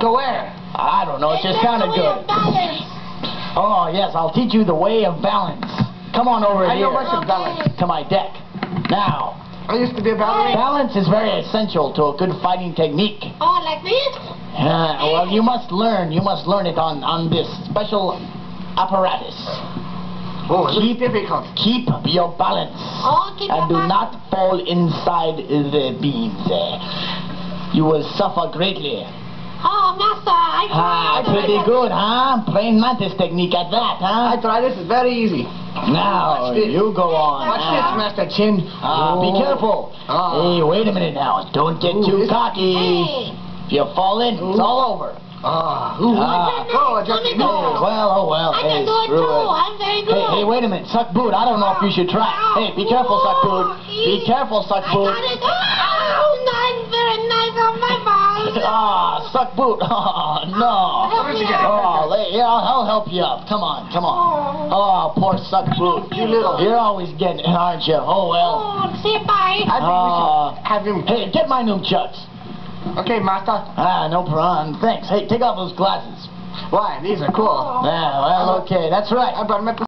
Go where? I don't know, it just sounded good. Oh, yes, I'll teach you the way of balance. Come on over I here know much of balance. to my deck. Now, I used to be a ballerina. balance is very essential to a good fighting technique. Oh, like this? Uh, well, you must learn. You must learn it on, on this special apparatus. Oh, Keep- difficult. Keep your balance. Oh, keep and your do balance. not fall inside the beams. You will suffer greatly. Oh, master, I Ah, tried. pretty good, huh? Praying mantis technique at that, huh? I huh? try this. is very easy. Now, you go on. Watch Ah. this, Master Chen. Ah, be Oh. careful. Ah. Hey, wait a minute now. Don't get Ooh, too this- cocky. Hey. If you fall in, it's all over. Ah, ooh. Ah. Oh, just Let me Hey, well, oh well. I hey, can do it too. it. I'm very good. Hey, hey, wait a minute. Suck boot. I don't know if you should try. Hey, be careful, suck boot. Be careful, suck boot. I boot. got it. Oh, nice, very nice on my balls. Ah, suck boot. Oh, no. Help me out. Oh, yeah, I'll, I'll help you up. Come on, come on. Oh, poor suck boot. You little- You're always getting it, aren't you? Oh, well. Oh, say bye. I think we should have him. Hey, get my new chucks. Okay, Master. Ah, no problem. Thanks. Hey, take off those glasses. Why? These are cool. Oh. Yeah, well, okay. That's right. I brought my